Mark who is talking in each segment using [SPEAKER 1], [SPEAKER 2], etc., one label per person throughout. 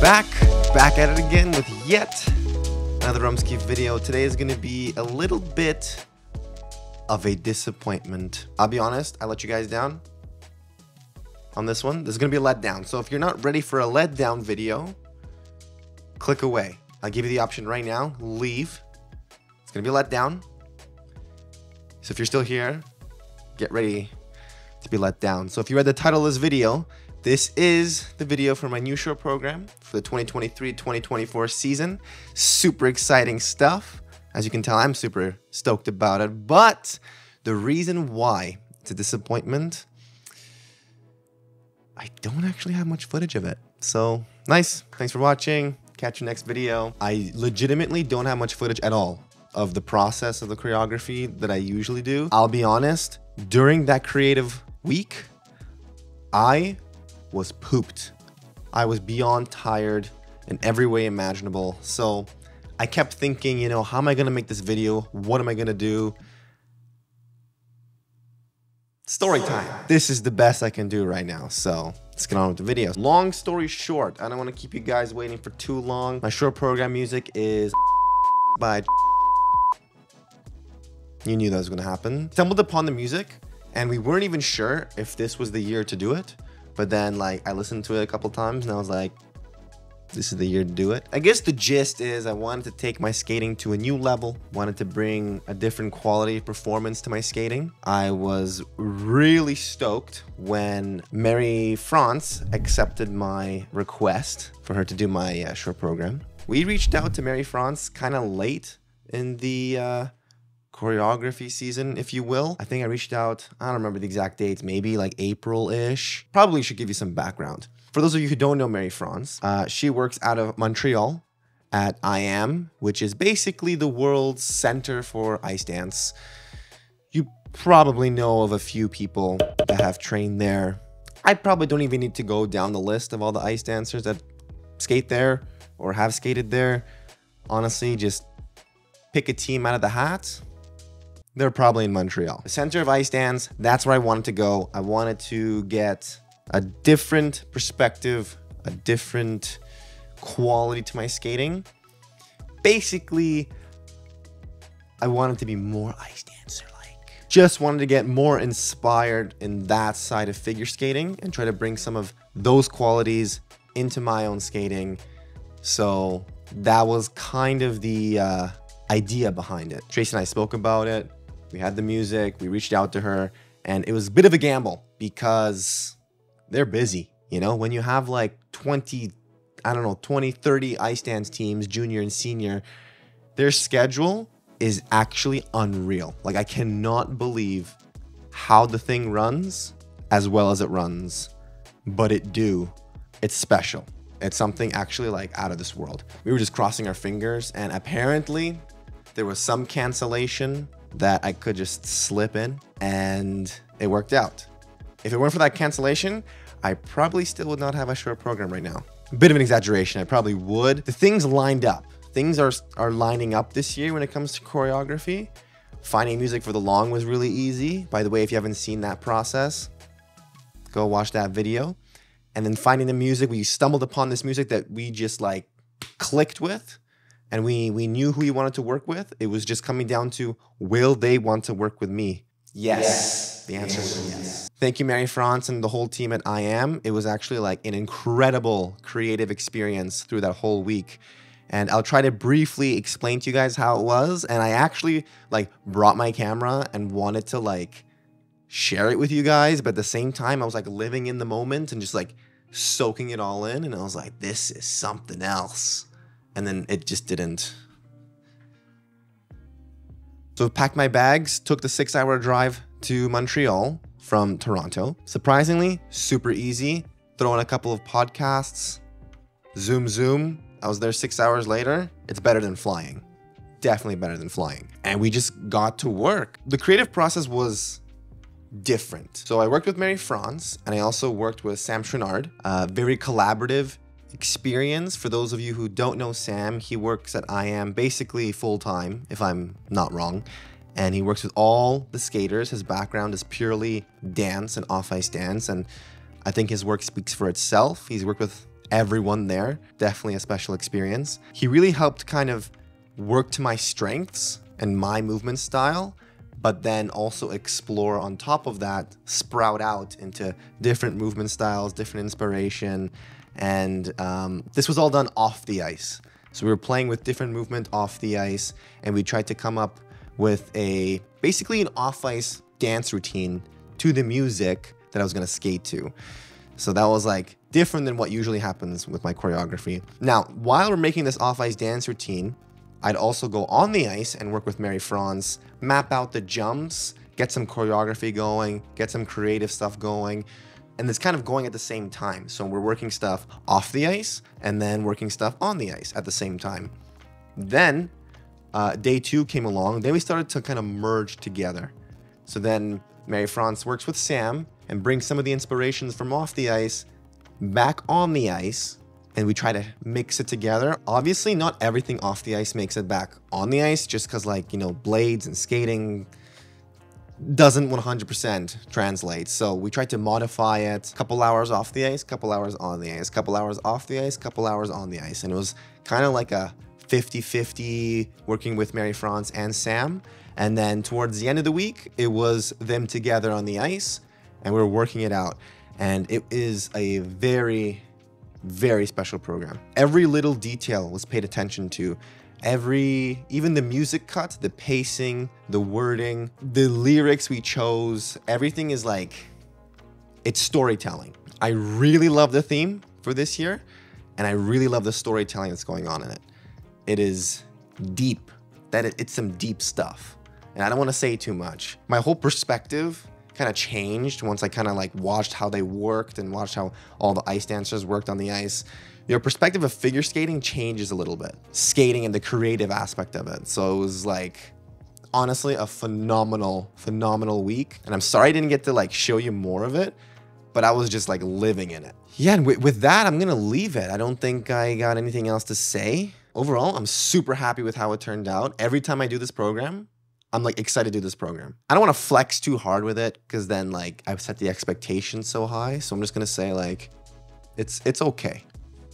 [SPEAKER 1] back, back at it again with yet another Romsky video. Today is going to be a little bit of a disappointment. I'll be honest, I let you guys down on this one. This is going to be a letdown. So if you're not ready for a letdown video, click away. I'll give you the option right now, leave. It's going to be a letdown. So if you're still here, get ready to be let down. So if you read the title of this video, this is the video for my new short program for the 2023-2024 season. Super exciting stuff. As you can tell, I'm super stoked about it. But the reason why it's a disappointment, I don't actually have much footage of it. So nice. Thanks for watching. Catch you next video. I legitimately don't have much footage at all of the process of the choreography that I usually do. I'll be honest, during that creative week, I was pooped. I was beyond tired in every way imaginable. So I kept thinking, you know, how am I gonna make this video? What am I gonna do? Story time. This is the best I can do right now. So let's get on with the video. Long story short, I don't want to keep you guys waiting for too long. My short program music is by you knew that was going to happen. Stumbled upon the music and we weren't even sure if this was the year to do it. But then like I listened to it a couple times and I was like, this is the year to do it. I guess the gist is I wanted to take my skating to a new level, wanted to bring a different quality of performance to my skating. I was really stoked when Marie-France accepted my request for her to do my uh, short program. We reached out to Marie-France kind of late in the uh, choreography season, if you will. I think I reached out, I don't remember the exact dates, maybe like April-ish. Probably should give you some background. For those of you who don't know Marie-France, uh, she works out of Montreal at I Am, which is basically the world's center for ice dance. You probably know of a few people that have trained there. I probably don't even need to go down the list of all the ice dancers that skate there or have skated there. Honestly, just pick a team out of the hat. They're probably in Montreal. The center of ice dance, that's where I wanted to go. I wanted to get a different perspective, a different quality to my skating. Basically, I wanted to be more ice dancer like. Just wanted to get more inspired in that side of figure skating and try to bring some of those qualities into my own skating. So that was kind of the uh, idea behind it. Tracy and I spoke about it. We had the music, we reached out to her, and it was a bit of a gamble because they're busy. You know, when you have like 20, I don't know, 20, 30 ice dance teams, junior and senior, their schedule is actually unreal. Like, I cannot believe how the thing runs as well as it runs, but it do. It's special. It's something actually like out of this world. We were just crossing our fingers, and apparently, there was some cancellation that I could just slip in, and it worked out. If it weren't for that cancellation, I probably still would not have a short program right now. Bit of an exaggeration, I probably would. The things lined up. Things are, are lining up this year when it comes to choreography. Finding music for the long was really easy. By the way, if you haven't seen that process, go watch that video. And then finding the music, we stumbled upon this music that we just like clicked with and we we knew who we wanted to work with. It was just coming down to will they want to work with me? Yes. yes. The answer is yes. Thank you, Marie-France and the whole team at I Am. It was actually like an incredible creative experience through that whole week. And I'll try to briefly explain to you guys how it was. And I actually like brought my camera and wanted to like share it with you guys. But at the same time, I was like living in the moment and just like soaking it all in. And I was like, this is something else. And then it just didn't. So packed my bags, took the six hour drive to Montreal from Toronto. Surprisingly, super easy. Throw in a couple of podcasts, zoom, zoom. I was there six hours later. It's better than flying. Definitely better than flying. And we just got to work. The creative process was different. So I worked with Marie-France and I also worked with Sam Chouinard, a very collaborative experience. For those of you who don't know Sam, he works at I Am basically full time, if I'm not wrong. And he works with all the skaters. His background is purely dance and off ice dance. And I think his work speaks for itself. He's worked with everyone there. Definitely a special experience. He really helped kind of work to my strengths and my movement style, but then also explore on top of that, sprout out into different movement styles, different inspiration. And um, this was all done off the ice. So we were playing with different movement off the ice, and we tried to come up with a basically an off ice dance routine to the music that I was gonna skate to. So that was like different than what usually happens with my choreography. Now, while we're making this off ice dance routine, I'd also go on the ice and work with Marie-France, map out the jumps, get some choreography going, get some creative stuff going. And it's kind of going at the same time. So we're working stuff off the ice and then working stuff on the ice at the same time. Then uh, day two came along. Then we started to kind of merge together. So then Marie-France works with Sam and brings some of the inspirations from off the ice back on the ice and we try to mix it together. Obviously, not everything off the ice makes it back on the ice just because, like, you know, blades and skating doesn't 100% translate. So we tried to modify it. A couple hours off the ice, a couple hours on the ice, a couple hours off the ice, a couple hours on the ice. And it was kind of like a 50-50 working with Marie-France and Sam. And then towards the end of the week, it was them together on the ice and we were working it out. And it is a very very special program. Every little detail was paid attention to. Every, even the music cut, the pacing, the wording, the lyrics we chose, everything is like, it's storytelling. I really love the theme for this year, and I really love the storytelling that's going on in it. It is deep, that it, it's some deep stuff. And I don't want to say too much. My whole perspective kind of changed once I kind of like watched how they worked and watched how all the ice dancers worked on the ice. Your perspective of figure skating changes a little bit. Skating and the creative aspect of it. So it was like honestly a phenomenal, phenomenal week. And I'm sorry I didn't get to like show you more of it, but I was just like living in it. Yeah, and with, that, I'm gonna leave it. I don't think I got anything else to say. Overall, I'm super happy with how it turned out. Every time I do this program, I'm like excited to do this program. I don't want to flex too hard with it because then like I've set the expectations so high. So I'm just gonna say like it's it's okay.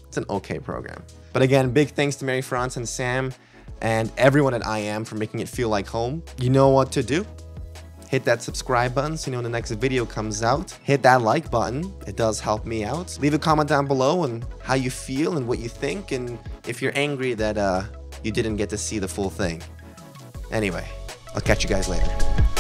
[SPEAKER 1] It's an okay program. But again, big thanks to Marie-France and Sam and everyone at I Am for making it feel like home. You know what to do. Hit that subscribe button so you know when the next video comes out. Hit that like button. It does help me out. Leave a comment down below on how you feel and what you think and if you're angry that uh, you didn't get to see the full thing. Anyway, I'll catch you guys later.